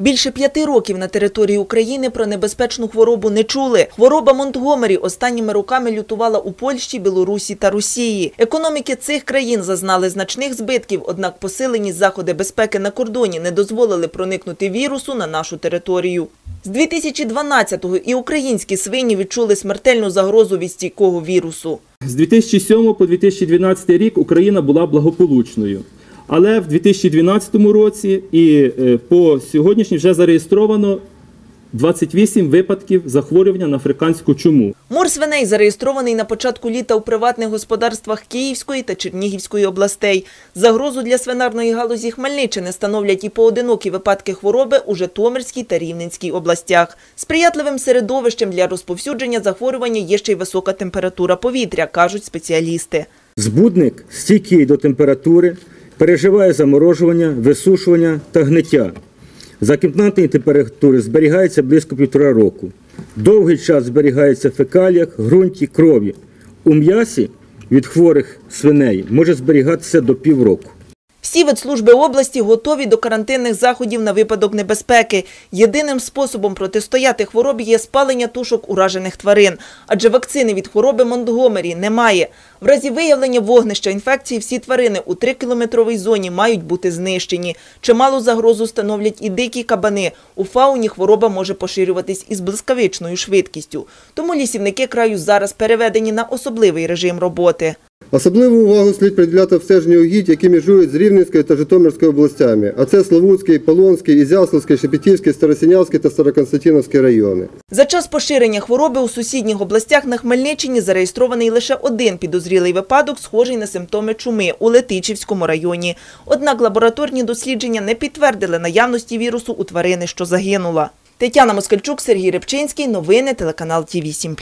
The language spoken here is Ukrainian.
Більше п'яти років на території України про небезпечну хворобу не чули. Хвороба Монтгомері останніми роками лютувала у Польщі, Білорусі та Росії. Економіки цих країн зазнали значних збитків, однак посилені заходи безпеки на кордоні не дозволили проникнути вірусу на нашу територію. З 2012-го і українські свині відчули смертельну загрозу від стійкого вірусу. З 2007 по 2012 рік Україна була благополучною. Але в 2012 році і е, по сьогоднішній вже зареєстровано 28 випадків захворювання на африканську чуму. Мор свиней зареєстрований на початку літа у приватних господарствах Київської та Чернігівської областей. Загрозу для свинарної галузі Хмельниччини становлять і поодинокі випадки хвороби у Житомирській та Рівненській областях. Сприятливим середовищем для розповсюдження захворювання є ще й висока температура повітря, кажуть спеціалісти. Збудник стійкий до температури, переживає заморожування, висушування та гниття. За температури зберігається близько півтора року. Довгий час зберігається в фекаліях, ґрунті, крові. У м'ясі від хворих свиней може зберігатися до півроку. Всі ветслужби області готові до карантинних заходів на випадок небезпеки. Єдиним способом протистояти хворобі є спалення тушок уражених тварин, адже вакцини від хвороби Монтгомері немає. В разі виявлення вогнища інфекції всі тварини у 3-кілометровій зоні мають бути знищені. Чималу загрозу становлять і дикі кабани. У фауні хвороба може поширюватись із блискавичною швидкістю. Тому лісівники краю зараз переведені на особливий режим роботи. Особливу увагу слід приділяти обстеженню угідь, які межують з Рівненською та Житомирською областями, а це Славутський, Полонський, Ізяславський, Шепетівський, Старосинявський та Староконстантиновський райони. За час поширення хвороби у сусідніх областях на Хмельниччині зареєстрований лише один підозрілий випадок, схожий на симптоми чуми у Летичівському районі. Однак лабораторні дослідження не підтвердили наявності вірусу у тварини, що загинула. Тетяна Москальчук, Сергій Рибчинський. Новини телеканал Ті 7